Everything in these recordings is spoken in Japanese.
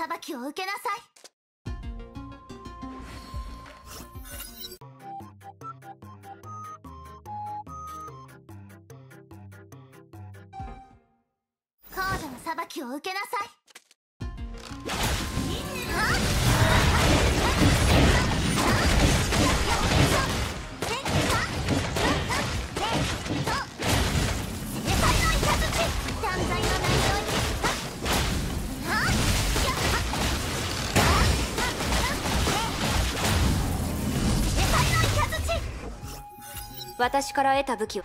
裁きを受けなさい。高度の裁きを受けなさい。私から得た武器を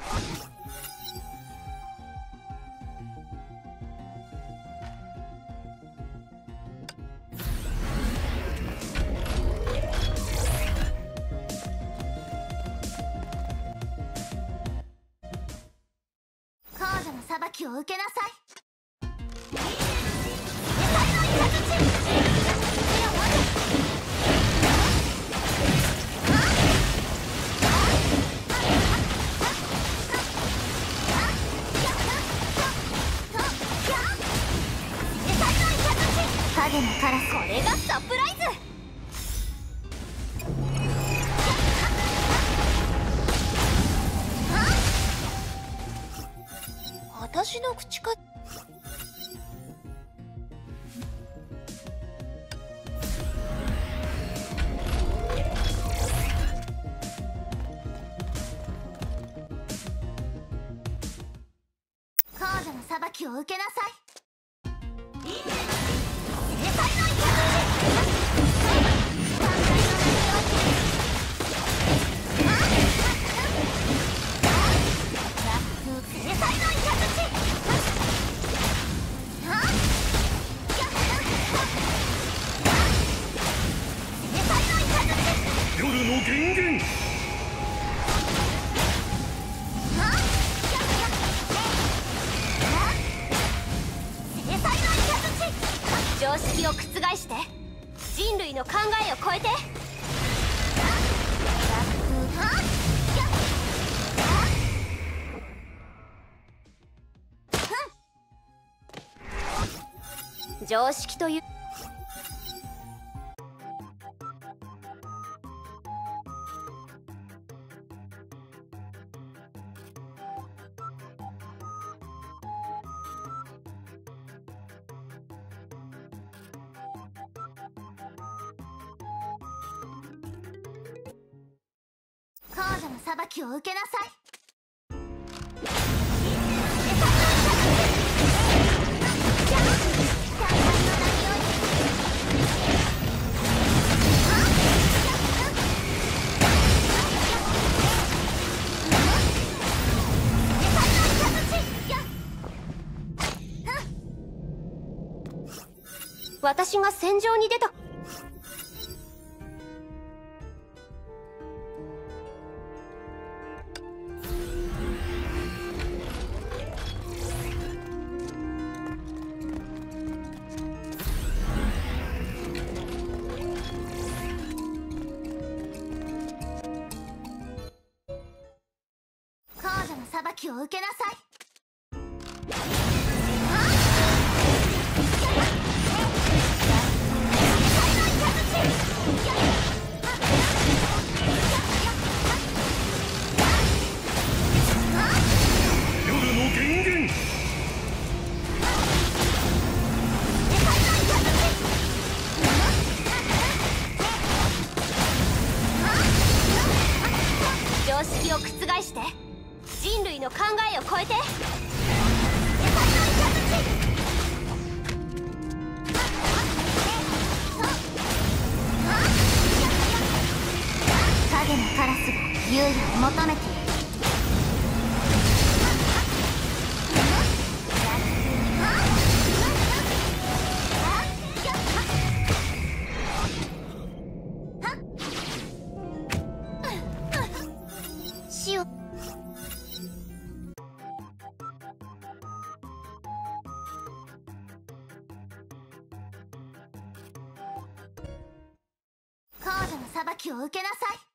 裁きを受けなさい。夜返して。人類の考えを超えて。常識という。高度の裁きを受けなさい。私が戦場に出た。求めている死を高度の裁きを受けなさい。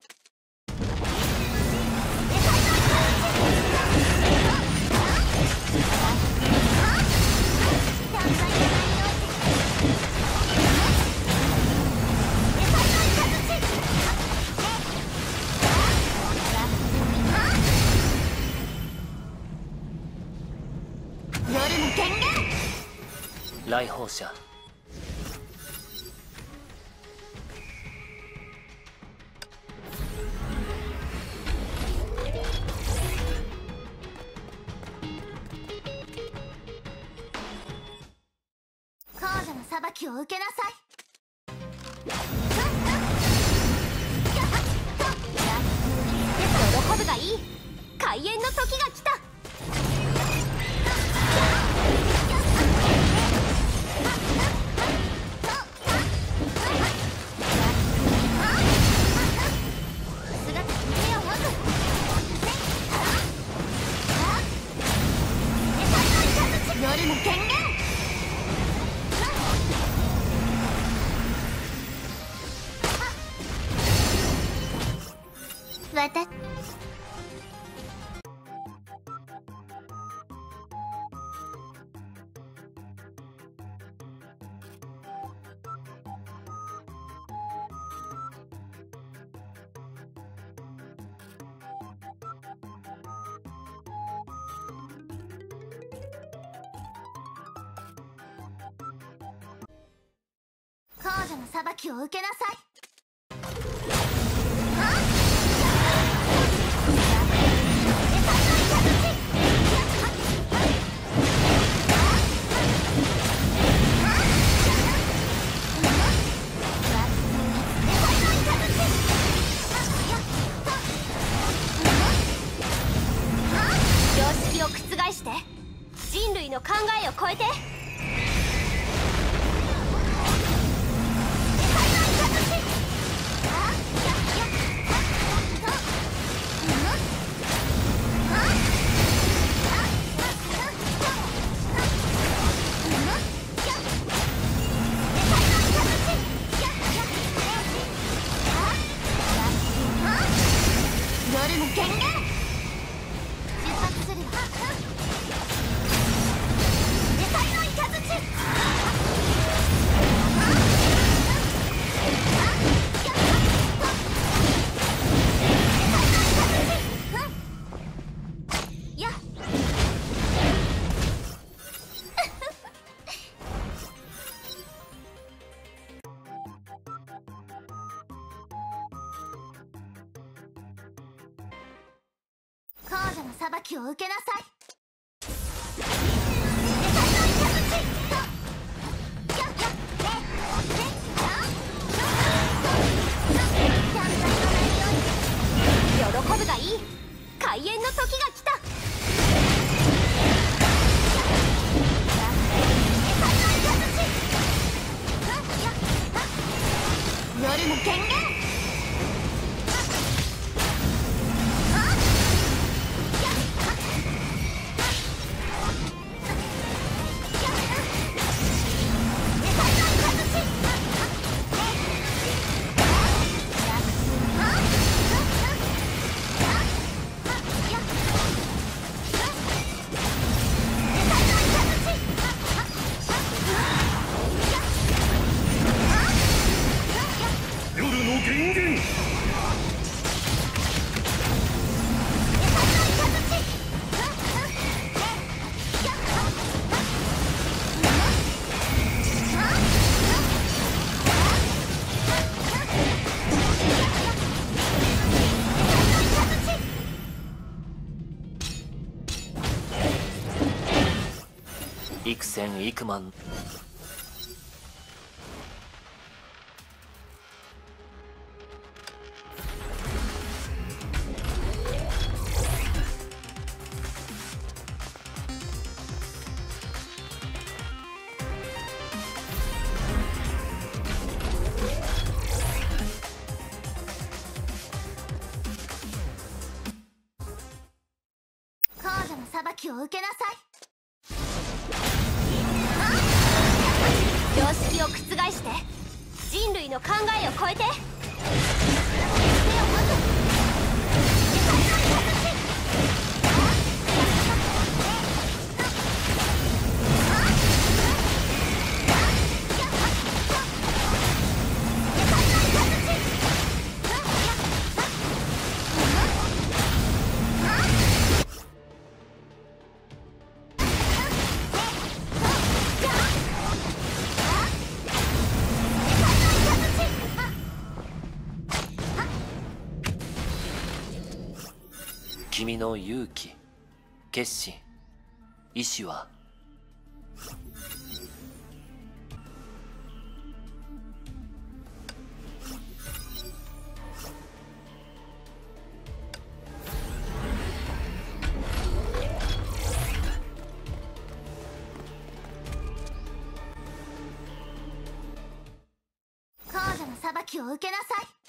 来訪者。を受けなさい。高女の裁きを受けなさい。常識を覆して人類の考えを超えて。幾千幾万。高女の裁きを受けなさい。類の考えを超えて。の勇気決心意志は？高度の裁きを受けなさい。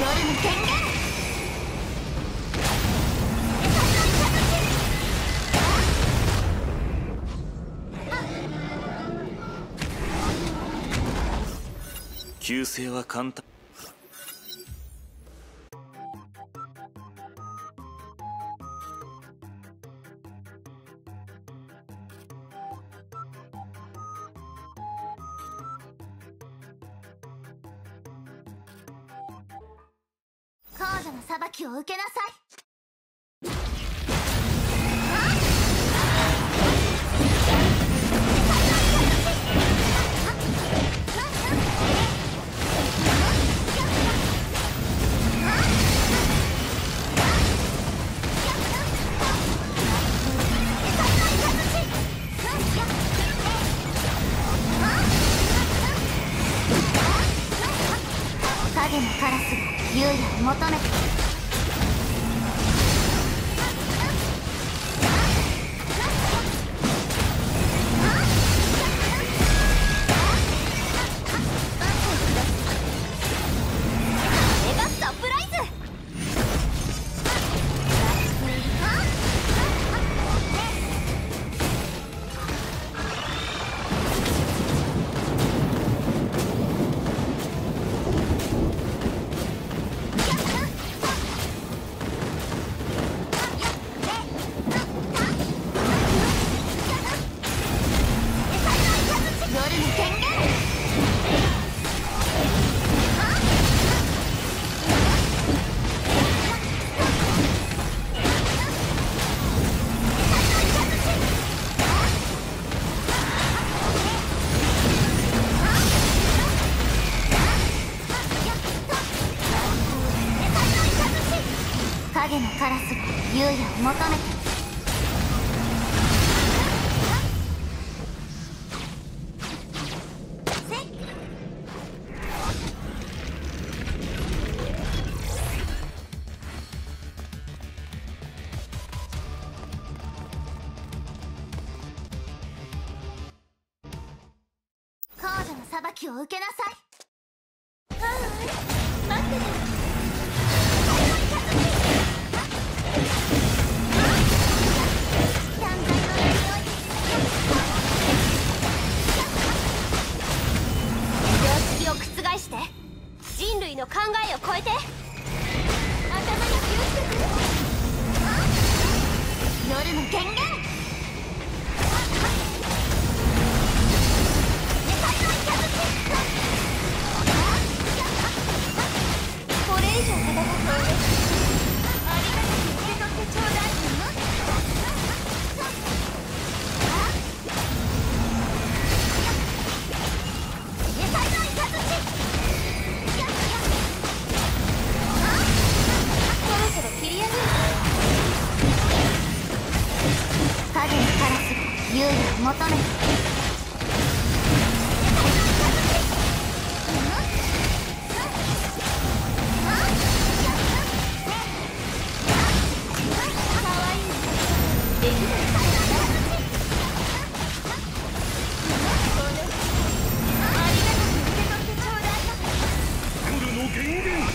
夜の権限旧姓は簡単。度の裁きを受けなさい。受けなさい。待って。てして人類の考えを超えて夜の権限夜